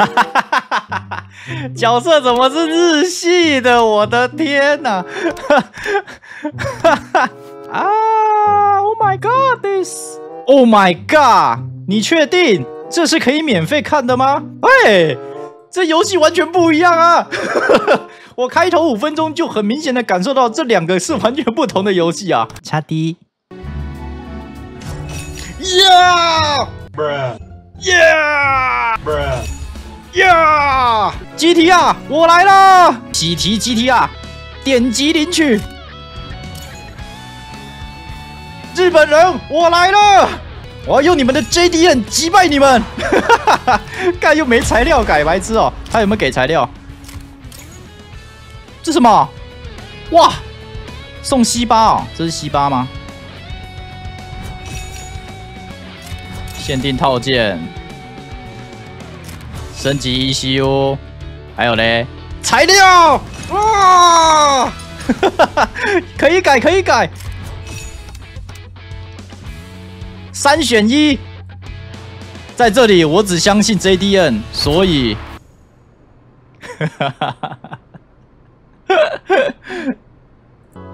角色怎么是日系的？我的天哪！哈 啊！Oh my God！This！Oh my God！你确定这是可以免费看的吗？喂，这游戏完全不一样啊！我开头五分钟就很明显的感受到这两个是完全不同的游戏啊！差低。Yeah！Yeah！呀！GTR，我来了！喜提 GTR，点击领取。日本人，我来了！我要用你们的 JDN 击败你们！哈哈哈！干又没材料改白痴哦！他有没有给材料？这什么？哇！送西巴哦，这是西巴吗？限定套件。升级 ECU，还有嘞，材料！哇，可以改可以改，三选一，在这里我只相信 JDN，所以，哈哈哈哈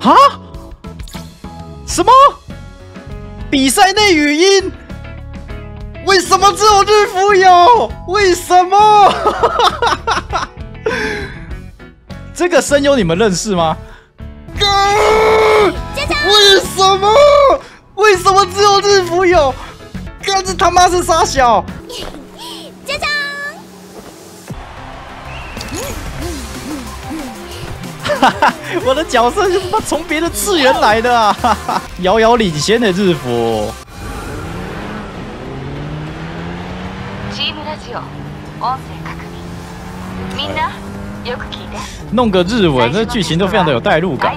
哈，什么？比赛内语音？只有日服有？为什么？这个声优你们认识吗？为什么？为什么只有日服有？哥，这他妈是傻小！家长，哈哈，我的角色是他妈从别的次元来的啊！遥遥领先的日服。弄个日文，那剧情都非常的有代入感。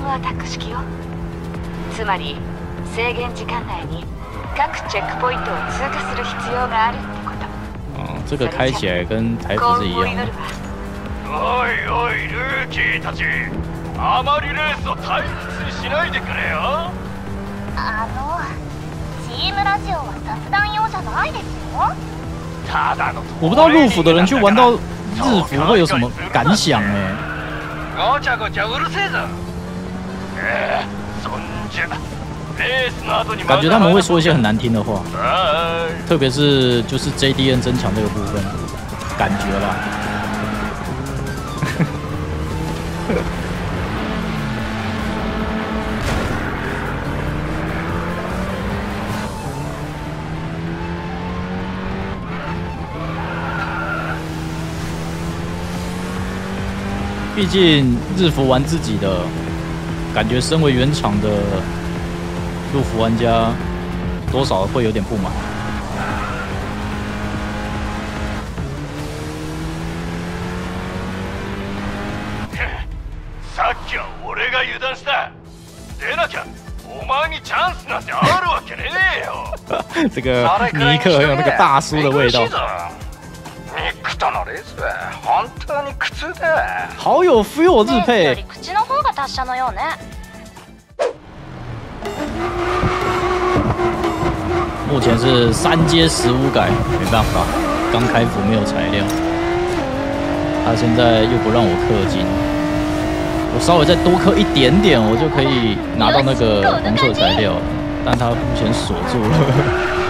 嗯，这个开起来跟台服是一样的。おいおいルーキーたち、あまりレースを退屈しないでくれよ。あの、チームラジオは雑談用じゃないですよ。我不知道入府的人去玩到日服会有什么感想哎。感觉他们会说一些很难听的话，特别是就是 JDN 增强这个部分，感觉吧。毕竟日服玩自己的，感觉身为原厂的陆服玩家，多少会有点不满。さっきは俺が油断した。でなきゃお前にチャンスなんてあるわけねえよ。这个尼克很有那个大叔的味道。 好有 feel 自配。目前是三阶十五改，没办法，刚开服没有材料。他现在又不让我氪金，我稍微再多氪一点点，我就可以拿到那个红色材料。但他目前锁住了，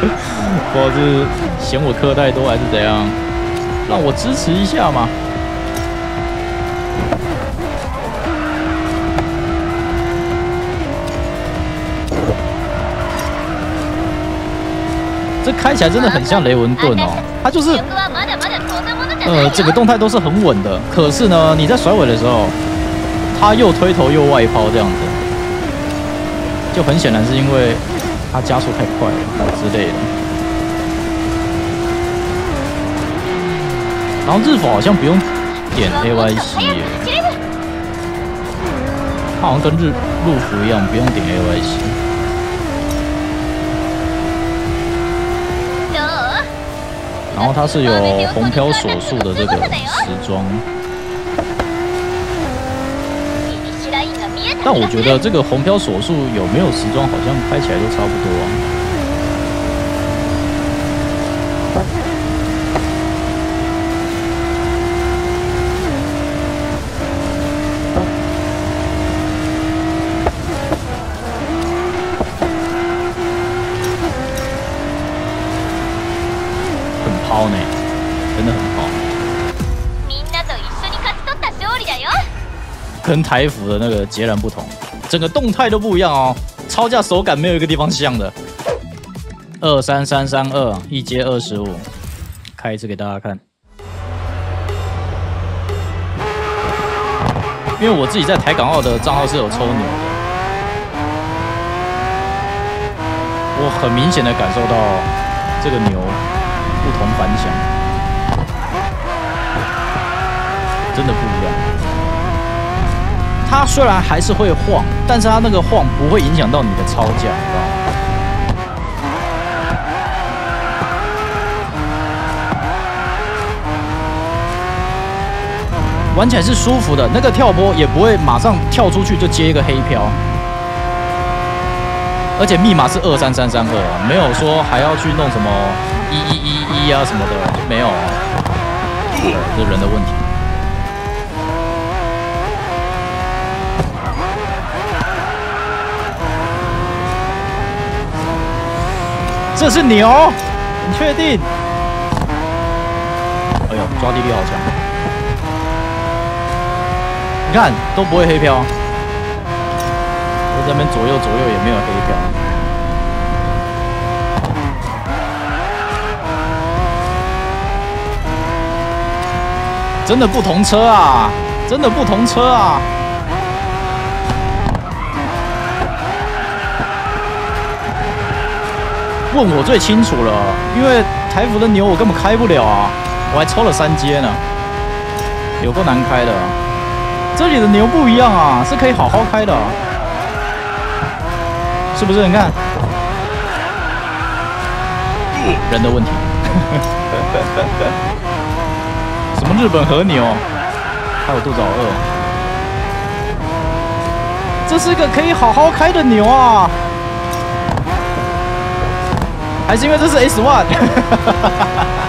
不知道是嫌我氪太多还是怎样。让我支持一下嘛！这开起来真的很像雷文顿哦，它就是，呃，整个动态都是很稳的。可是呢，你在甩尾的时候，它又推头又外抛这样子，就很显然是因为它加速太快了之类的。然后日服好像不用点 A Y C，它好像跟日陆服一样，不用点 A Y C。然后它是有红飘锁速的这个时装，但我觉得这个红飘锁速有没有时装，好像开起来都差不多啊。真的很好。跟台服的那个截然不同，整个动态都不一样哦，超价手感没有一个地方像的。二三三三二，一阶二十五，开一次给大家看。因为我自己在台港澳的账号是有抽牛，我很明显的感受到这个牛不同凡响，真的不。它虽然还是会晃，但是它那个晃不会影响到你的操价，知道吗？玩起来是舒服的，那个跳波也不会马上跳出去就接一个黑漂，而且密码是二三三三二，没有说还要去弄什么一一一一啊什么的，没有，对，这人的问题。这是牛，你确定？哎呦，抓地力好强！你看都不会黑漂，我这边左右左右也没有黑漂，真的不同车啊，真的不同车啊！问我最清楚了，因为台服的牛我根本开不了啊，我还抽了三阶呢，有够难开的。这里的牛不一样啊，是可以好好开的，是不是？你看，人的问题。什么日本和牛？还有肚子好饿。这是个可以好好开的牛啊，还是因为这是 S One？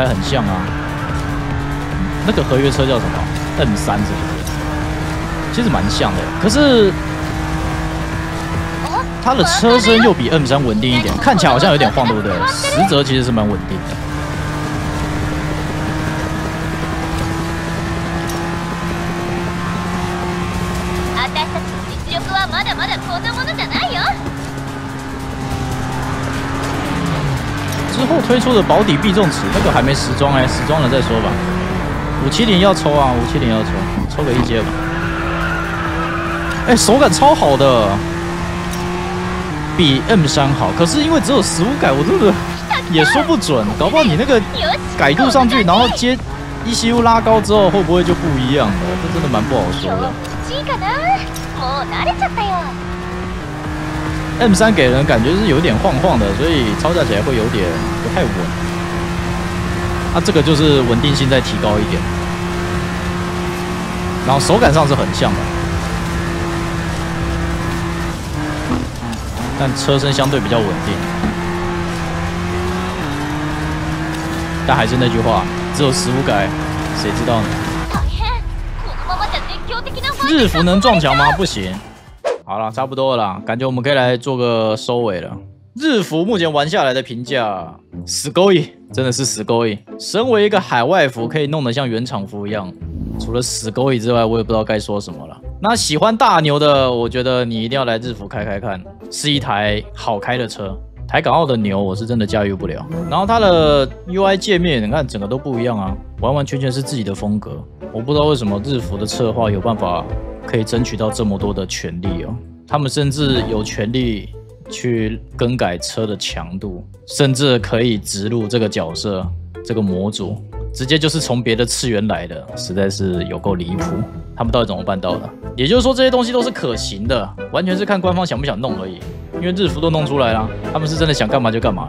台很像啊，那个合约车叫什么？M 三是不是？其实蛮像的，可是它的车身又比 M 三稳定一点，看起来好像有点晃，对不对？实则其实是蛮稳定的。之后推出的保底必中池，那个还没时装哎，时装了再说吧。五七零要抽啊，五七零要抽，抽个一阶吧。哎，手感超好的，比 M 三好。可是因为只有十五改，我真的也说不准。搞不好你那个改度上去，然后接 ECU 拉高之后，会不会就不一样了？这真的蛮不好说的。M 三给人感觉是有点晃晃的，所以操作起来会有点不太稳。那这个就是稳定性再提高一点，然后手感上是很像的，但车身相对比较稳定。但还是那句话，只有十五改，谁知道呢？日服能撞墙吗？不行。好了，差不多了，感觉我们可以来做个收尾了。日服目前玩下来的评价，死勾引，真的是死勾引。身为一个海外服，可以弄得像原厂服一样，除了死勾引之外，我也不知道该说什么了。那喜欢大牛的，我觉得你一定要来日服开开看，是一台好开的车。台港澳的牛，我是真的驾驭不了。然后它的 UI 界面，你看整个都不一样啊，完完全全是自己的风格。我不知道为什么日服的策划有办法。可以争取到这么多的权利哦，他们甚至有权利去更改车的强度，甚至可以植入这个角色这个模组，直接就是从别的次元来的，实在是有够离谱。他们到底怎么办到的？也就是说这些东西都是可行的，完全是看官方想不想弄而已。因为日服都弄出来了，他们是真的想干嘛就干嘛。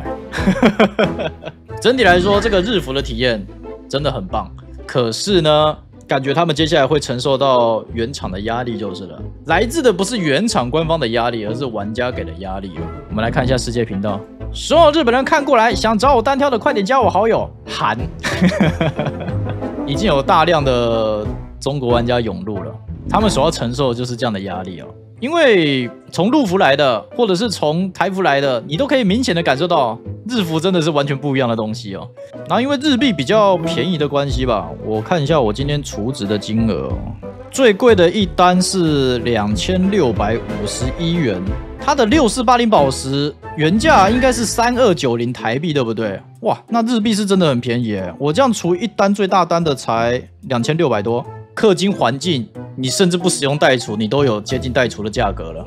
整体来说，这个日服的体验。真的很棒。可是呢，感觉他们接下来会承受到原厂的压力就是了，来自的不是原厂官方的压力，而是玩家给的压力哦。我们来看一下世界频道，所有日本人看过来，想找我单挑的快点加我好友，韩，已经有大量的中国玩家涌入了，他们所要承受的就是这样的压力哦。因为从陆服来的，或者是从台服来的，你都可以明显的感受到日服真的是完全不一样的东西哦。然后因为日币比较便宜的关系吧，我看一下我今天储值的金额哦，最贵的一单是两千六百五十一元，它的六四八零宝石原价应该是三二九零台币，对不对？哇，那日币是真的很便宜诶，我这样除一单最大单的才两千六百多。氪金环境，你甚至不使用代储，你都有接近代储的价格了，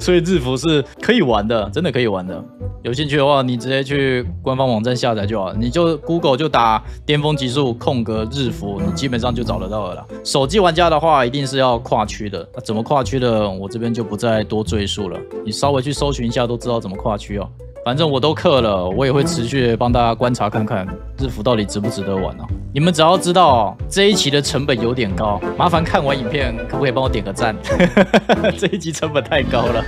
所以日服是可以玩的，真的可以玩的。有兴趣的话，你直接去官方网站下载就好，你就 Google 就打巅峰极速空格日服，你基本上就找得到了。手机玩家的话，一定是要跨区的，那怎么跨区的，我这边就不再多赘述了，你稍微去搜寻一下都知道怎么跨区哦。反正我都氪了，我也会持续帮大家观察看看日服到底值不值得玩呢？你们只要知道这一期的成本有点高，麻烦看完影片可不可以帮我点个赞？这一集成本太高了。